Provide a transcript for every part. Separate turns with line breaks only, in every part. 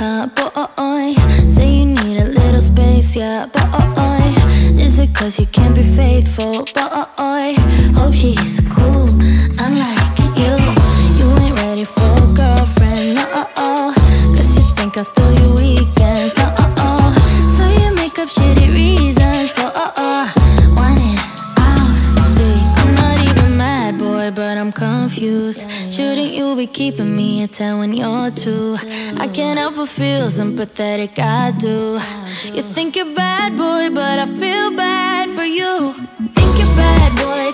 but boy Say you need a little space, yeah, boy Is it cause you can't be faithful. I'm confused. Shouldn't you be keeping me a 10 when you're? I can't help but feel sympathetic, I do. You think you're bad boy, but I feel bad for you. Think you're bad boy.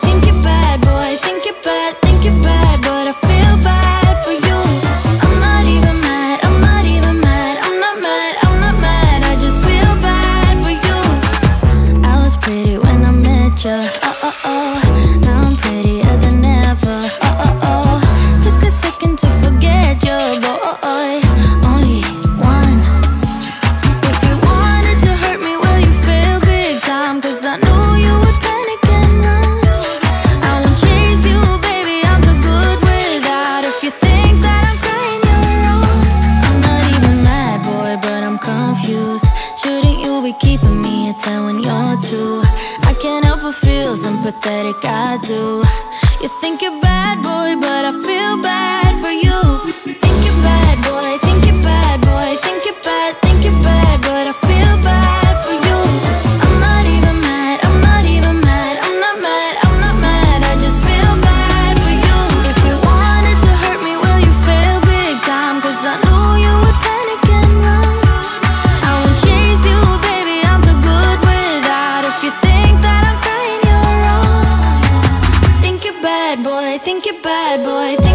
feels, I'm I do. You think you're bad boy, but I feel bad. think you're bad, boy.